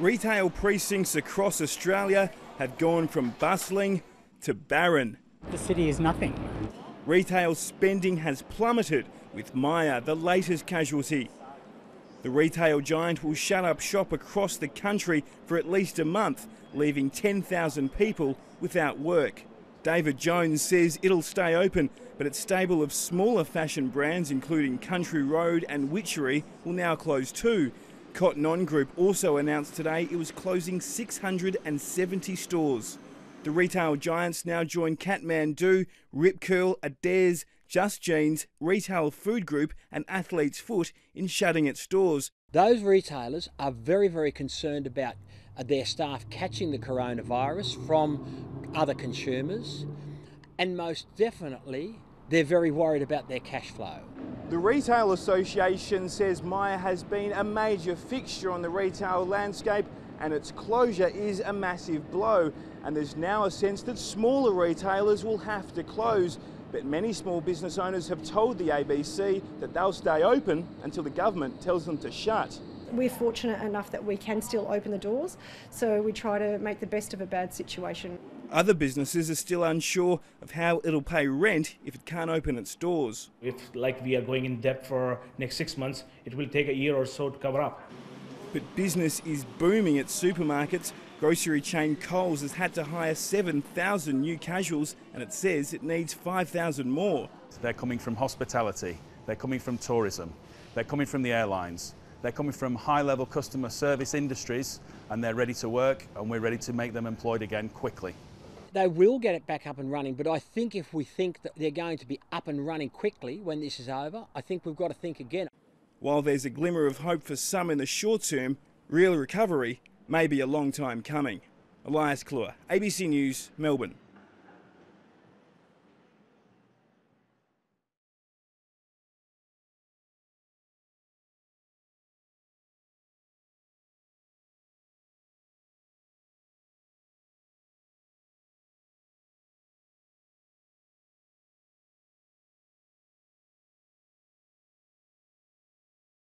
Retail precincts across Australia have gone from bustling to barren. The city is nothing. Retail spending has plummeted, with Myer the latest casualty. The retail giant will shut up shop across the country for at least a month, leaving 10,000 people without work. David Jones says it'll stay open, but its stable of smaller fashion brands, including Country Road and Witchery, will now close too. Cotton On Group also announced today it was closing 670 stores. The retail giants now join Kathmandu, Rip Curl, Adairs, Just Jeans, Retail Food Group, and Athlete's Foot in shutting its stores. Those retailers are very, very concerned about uh, their staff catching the coronavirus from other consumers, and most definitely, they're very worried about their cash flow. The Retail Association says Myer has been a major fixture on the retail landscape and its closure is a massive blow. And there's now a sense that smaller retailers will have to close. But many small business owners have told the ABC that they'll stay open until the government tells them to shut. We're fortunate enough that we can still open the doors, so we try to make the best of a bad situation. Other businesses are still unsure of how it'll pay rent if it can't open its doors. If, like, we are going in debt for next six months, it will take a year or so to cover up. But business is booming at supermarkets. Grocery chain Coles has had to hire 7,000 new casuals and it says it needs 5,000 more. They're coming from hospitality, they're coming from tourism, they're coming from the airlines, they're coming from high level customer service industries and they're ready to work and we're ready to make them employed again quickly. They will get it back up and running, but I think if we think that they're going to be up and running quickly when this is over, I think we've got to think again. While there's a glimmer of hope for some in the short term, real recovery may be a long time coming. Elias Clure, ABC News, Melbourne.